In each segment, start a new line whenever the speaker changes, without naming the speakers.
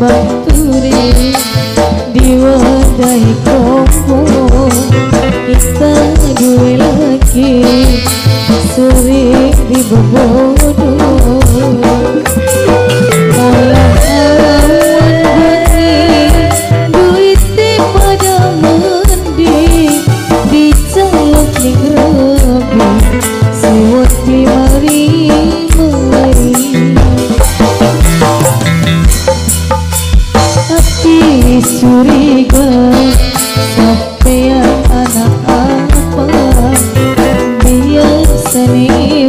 baturi diwadai komo. Kita gue lagi suri di bawah 你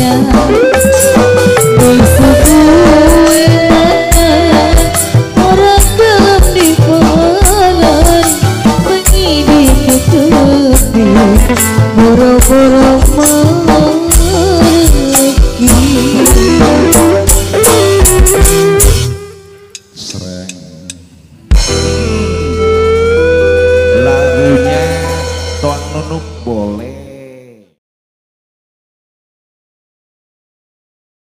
Yeah.